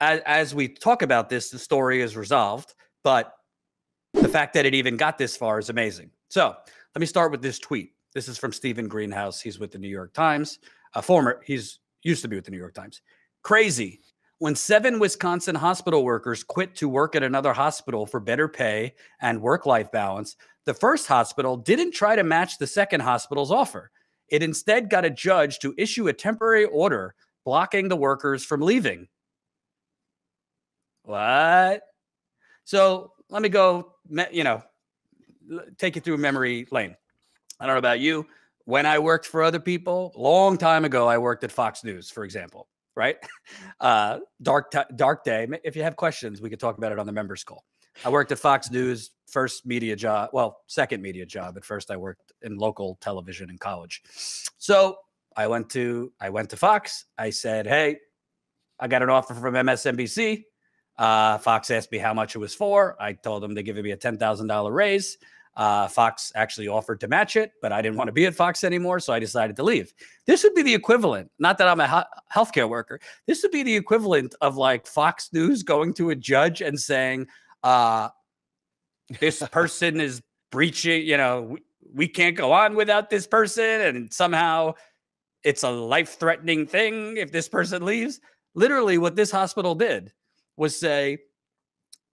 as, as we talk about this, the story is resolved, but the fact that it even got this far is amazing. So let me start with this tweet. This is from Stephen Greenhouse. He's with the New York Times, a former, he's used to be with the New York Times. Crazy. When seven Wisconsin hospital workers quit to work at another hospital for better pay and work life balance, the first hospital didn't try to match the second hospital's offer. It instead got a judge to issue a temporary order blocking the workers from leaving. What? So let me go, you know, take you through memory lane. I don't know about you. When I worked for other people, long time ago, I worked at Fox News, for example, right? Uh, dark, t- dark day. If you have questions, we could talk about it on the members call. I worked at Fox News, first media job, well, second media job. At first, I worked in local television in college. So I went to I went to Fox. I said, "Hey, I got an offer from MSNBC. Uh, Fox asked me how much it was for. I told them they're giving me a ten thousand dollar raise. Uh, Fox actually offered to match it, but I didn't want to be at Fox anymore, so I decided to leave. This would be the equivalent. Not that I'm a healthcare worker. This would be the equivalent of like Fox News going to a judge and saying, uh, "This person is breaching. You know, we, we can't go on without this person, and somehow." It's a life threatening thing if this person leaves. Literally, what this hospital did was say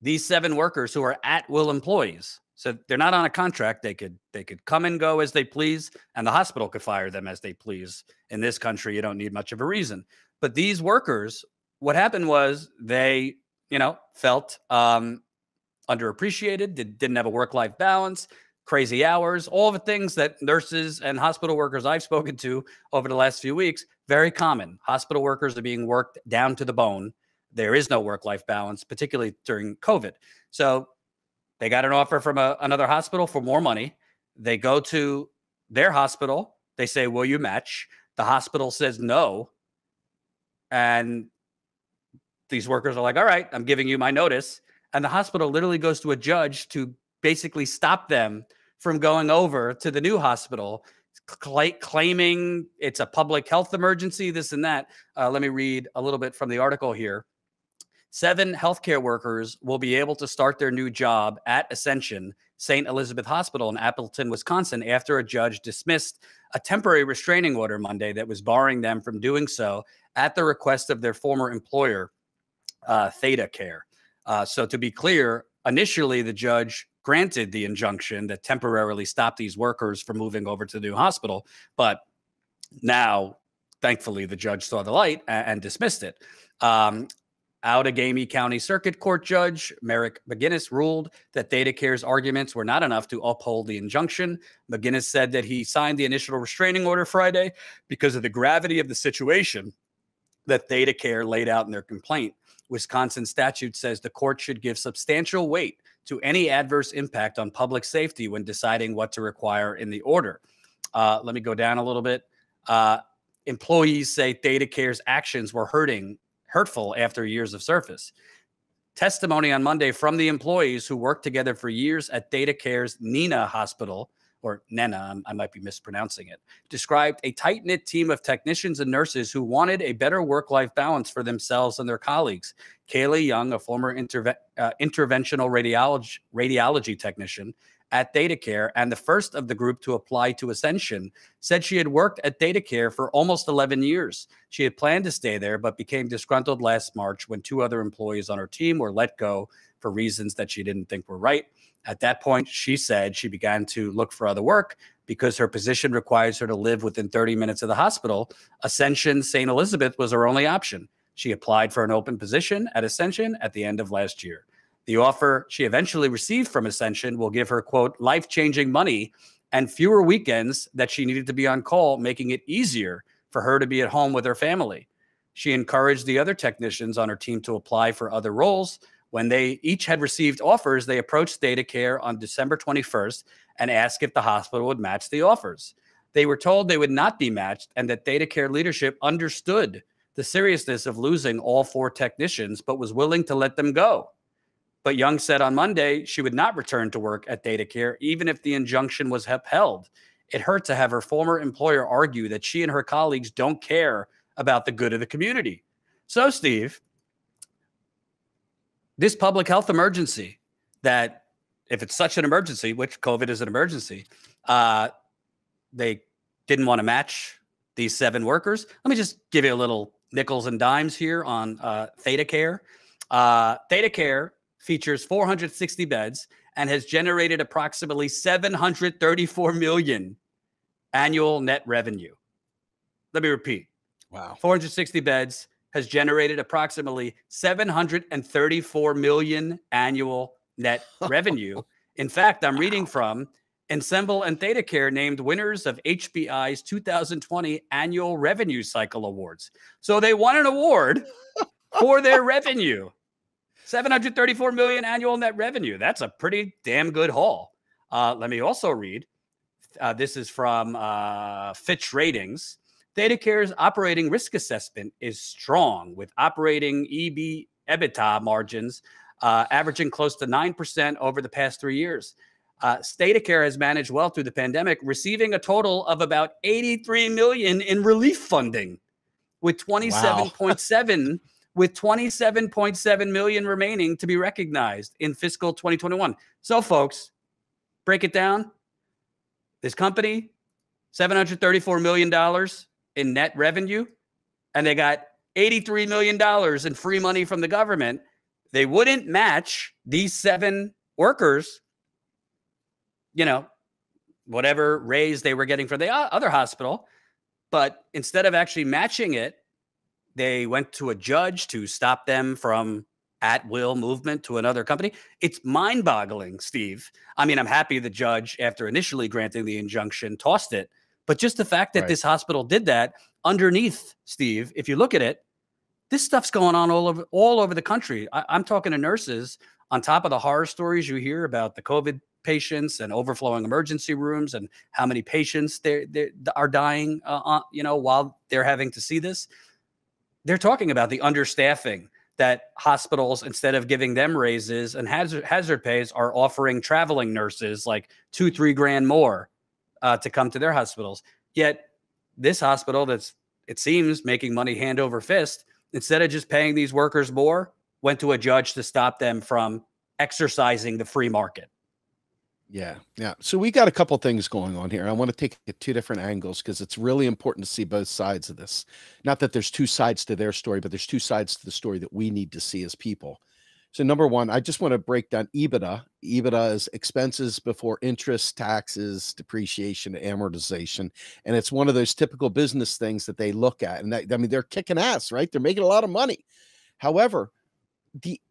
these seven workers who are at will employees so they're not on a contract they could they could come and go as they please and the hospital could fire them as they please. In this country you don't need much of a reason. But these workers what happened was they you know felt um underappreciated did, didn't have a work life balance crazy hours all the things that nurses and hospital workers i've spoken to over the last few weeks very common. Hospital workers are being worked down to the bone there is no work life balance, particularly during COVID. So they got an offer from a, another hospital for more money. They go to their hospital. They say, Will you match? The hospital says no. And these workers are like, All right, I'm giving you my notice. And the hospital literally goes to a judge to basically stop them from going over to the new hospital claiming it's a public health emergency, this and that. Uh, let me read a little bit from the article here. Seven healthcare workers will be able to start their new job at Ascension St. Elizabeth Hospital in Appleton, Wisconsin, after a judge dismissed a temporary restraining order Monday that was barring them from doing so at the request of their former employer, uh, ThedaCare. Uh, so, to be clear, initially the judge granted the injunction that temporarily stopped these workers from moving over to the new hospital, but now, thankfully, the judge saw the light and, dismissed it. Um, Outagamie County Circuit Court Judge Merrick McGinnis ruled that ThedaCare's arguments were not enough to uphold the injunction. McGinnis said that he signed the initial restraining order Friday because of the gravity of the situation that ThedaCare laid out in their complaint. Wisconsin statute says the court should give substantial weight to any adverse impact on public safety when deciding what to require in the order. Uh, let me go down a little bit. Uh, employees say ThedaCare's actions were hurting hurtful after years of service. Testimony on Monday from the employees who worked together for years at ThedaCare's Neenah Hospital, or Nena, I might be mispronouncing it, described a tight knit team of technicians and nurses who wanted a better work life balance for themselves and their colleagues. Kaylee Young, a former interve- uh, interventional radiology technician, at ThedaCare and the first of the group to apply to Ascension, said she had worked at ThedaCare for almost 11 years. She had planned to stay there, but became disgruntled last March when two other employees on her team were let go for reasons that she didn't think were right. At that point, she said she began to look for other work because her position requires her to live within 30 minutes of the hospital. Ascension St. Elizabeth was her only option. She applied for an open position at Ascension at the end of last year. The offer she eventually received from Ascension will give her, quote, life changing money and fewer weekends that she needed to be on call, making it easier for her to be at home with her family. She encouraged the other technicians on her team to apply for other roles. When they each had received offers, they approached ThedaCare on December 21st and asked if the hospital would match the offers. They were told they would not be matched and that ThedaCare leadership understood the seriousness of losing all four technicians, but was willing to let them go. But Young said on Monday she would not return to work at ThedaCare, even if the injunction was upheld. It hurt to have her former employer argue that she and her colleagues don't care about the good of the community. So, Steve, this public health emergency that if it's such an emergency, which COVID is an emergency, uh, they didn't want to match these seven workers. Let me just give you a little nickels and dimes here on uh, ThedaCare. Uh, ThedaCare features 460 beds and has generated approximately 734 million annual net revenue. Let me repeat. Wow. 460 beds has generated approximately 734 million annual net revenue. In fact, I'm reading from Ensemble and ThedaCare named winners of HBI's 2020 Annual Revenue Cycle Awards. So they won an award for their revenue. 734 million annual net revenue. That's a pretty damn good haul. Uh, let me also read. Uh, this is from uh, Fitch Ratings. ThedaCare's operating risk assessment is strong with operating EB EBITDA margins uh, averaging close to 9% over the past three years. Uh, ThedaCare has managed well through the pandemic, receiving a total of about 83 million in relief funding, with 27.7 wow. with 27.7 million remaining to be recognized in fiscal 2021. So, folks, break it down. This company, 734 million dollars in net revenue, and they got 83 million dollars in free money from the government. They wouldn't match these seven workers you know, whatever raise they were getting from the other hospital. But instead of actually matching it, they went to a judge to stop them from at will movement to another company. It's mind boggling, Steve. I mean, I'm happy the judge, after initially granting the injunction, tossed it. But just the fact that right. this hospital did that underneath, Steve, if you look at it, this stuff's going on all over all over the country. I, I'm talking to nurses on top of the horror stories you hear about the COVID patients and overflowing emergency rooms and how many patients they they are dying, uh, you know, while they're having to see this. They're talking about the understaffing that hospitals, instead of giving them raises and hazard, hazard pays, are offering traveling nurses like two, three grand more uh, to come to their hospitals. Yet this hospital that's, it seems, making money hand over fist, instead of just paying these workers more, went to a judge to stop them from exercising the free market. Yeah, yeah. So we got a couple things going on here. I want to take it two different angles because it's really important to see both sides of this. Not that there's two sides to their story, but there's two sides to the story that we need to see as people. So number one, I just want to break down EBITDA. EBITDA is expenses before interest, taxes, depreciation, amortization, and it's one of those typical business things that they look at. And that, I mean, they're kicking ass, right? They're making a lot of money. However, the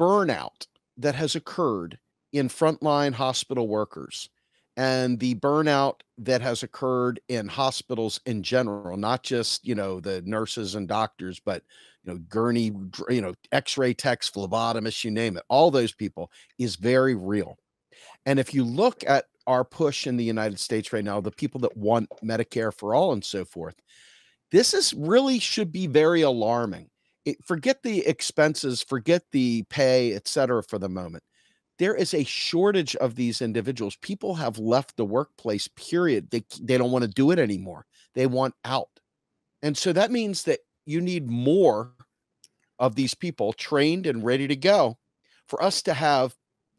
burnout that has occurred in frontline hospital workers and the burnout that has occurred in hospitals in general not just you know the nurses and doctors but you know gurney you know x-ray techs phlebotomists you name it all those people is very real. And if you look at our push in the united states right now the people that want medicare for all and so forth this is really should be very alarming. It, forget the expenses forget the pay et cetera for the moment there is a shortage of these individuals. People have left the workplace, period. They, they don't want to do it anymore. They want out. And so that means that you need more of these people trained and ready to go for us to have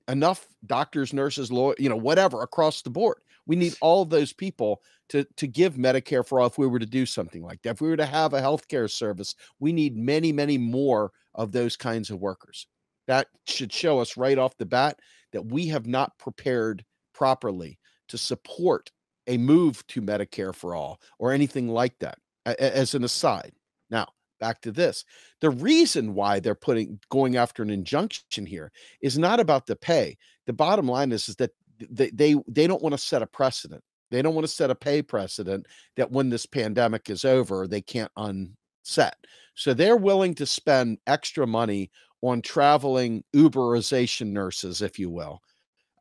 enough doctors, nurses, law, you know, whatever across the board. We need all those people to, to give Medicare for all if we were to do something like that. If we were to have a healthcare service, we need many, many more of those kinds of workers that should show us right off the bat that we have not prepared properly to support a move to Medicare for all or anything like that as an aside. Now, back to this. The reason why they're putting going after an injunction here is not about the pay. The bottom line is, is that they, they they don't want to set a precedent. They don't want to set a pay precedent that when this pandemic is over, they can't unset. So they're willing to spend extra money on traveling Uberization nurses, if you will,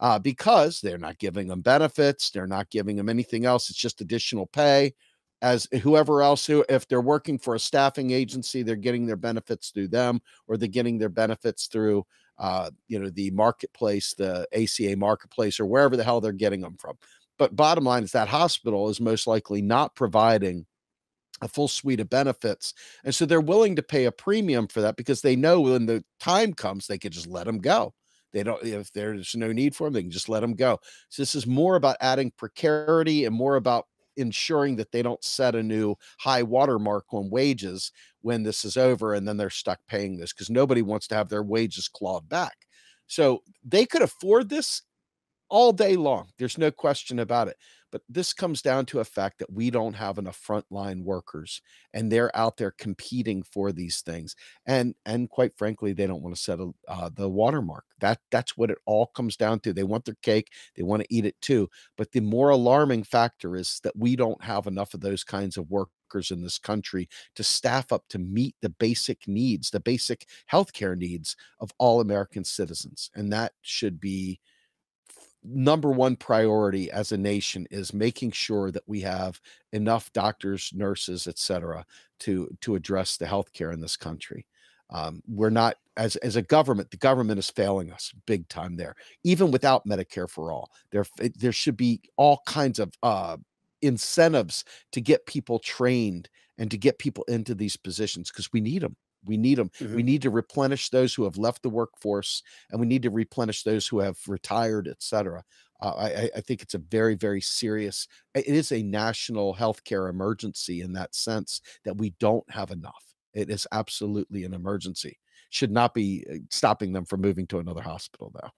uh, because they're not giving them benefits, they're not giving them anything else. It's just additional pay. As whoever else who, if they're working for a staffing agency, they're getting their benefits through them, or they're getting their benefits through, uh, you know, the marketplace, the ACA marketplace, or wherever the hell they're getting them from. But bottom line is that hospital is most likely not providing a full suite of benefits. And so they're willing to pay a premium for that because they know when the time comes, they could just let them go. They don't, if there's no need for them, they can just let them go. So this is more about adding precarity and more about ensuring that they don't set a new high watermark on wages when this is over and then they're stuck paying this because nobody wants to have their wages clawed back. So they could afford this all day long. There's no question about it. But this comes down to a fact that we don't have enough frontline workers and they're out there competing for these things. And and quite frankly, they don't want to settle uh, the watermark. That that's what it all comes down to. They want their cake, they want to eat it too. But the more alarming factor is that we don't have enough of those kinds of workers in this country to staff up to meet the basic needs, the basic healthcare needs of all American citizens. And that should be number one priority as a nation is making sure that we have enough doctors, nurses, et cetera, to to address the healthcare in this country. Um, we're not as as a government. The government is failing us big time there. Even without Medicare for all, there there should be all kinds of uh, incentives to get people trained and to get people into these positions because we need them. We need them. Mm-hmm. We need to replenish those who have left the workforce, and we need to replenish those who have retired, et cetera. Uh, I, I, think it's a very, very serious. It is a national healthcare emergency in that sense that we don't have enough. It is absolutely an emergency. Should not be uh, stopping them from moving to another hospital, though.